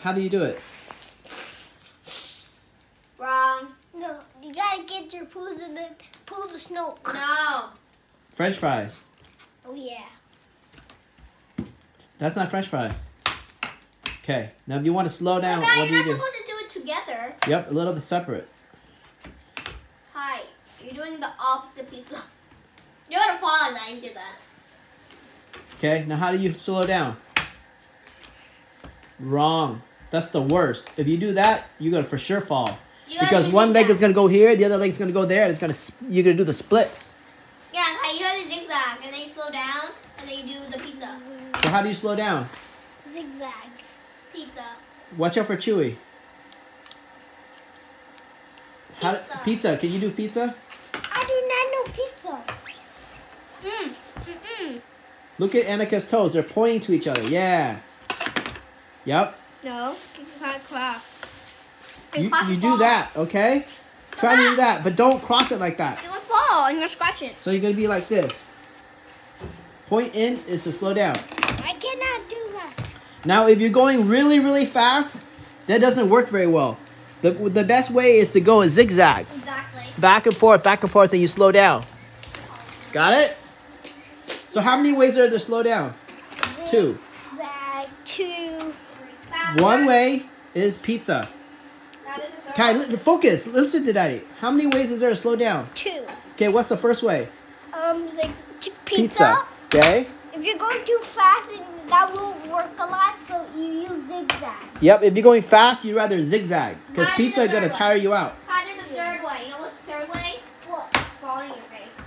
How do you do it? Wrong. No, you gotta get your poos and then pull the snow. No. French fries. Oh yeah. That's not French fry. Okay. Now, if you want to slow down, Kai, what do you're You're not supposed to do it together. Yep, a little bit separate. Hi. You're doing the opposite pizza. You're gonna fall like that. You did that. Okay. Now, how do you slow down? Wrong. That's the worst. If you do that, you're gonna for sure fall. You Because one leg is gonna go here, the other leg is gonna go there, and it's gonna you're gonna do the splits. Yeah, you have the zigzag, and then you slow down, and then you do the pizza. So how do you slow down? Zigzag. Pizza. Watch out for Chewy. How, Pizza. pizza. Can you do pizza? I do not know pizza. Mm. Mm-mm. Look at Annika's toes. They're pointing to each other. Yeah. Yep. No. You can't cross. You, you do that, okay? Try to do that, but don't cross it like that. You'll fall, and you're scratching. So you're gonna be like this. Point in is to slow down. I cannot do that. Now, if you're going really, really fast, that doesn't work very well. The, the best way is to go a zigzag. Exactly. Back and forth, back and forth, and you slow down. Got it? So how many ways are there to slow down? Two. One way is pizza. Kai, focus. Listen to daddy. How many ways is there to slow down? Two. Okay, what's the first way? Um, like pizza. pizza. Okay. If you're going too fast, that won't work a lot, so you use zigzag. Yep, if you're going fast, you'd rather zigzag. Because pizza is going to tire you out. How the third way? You know what's the third way? What? Your face.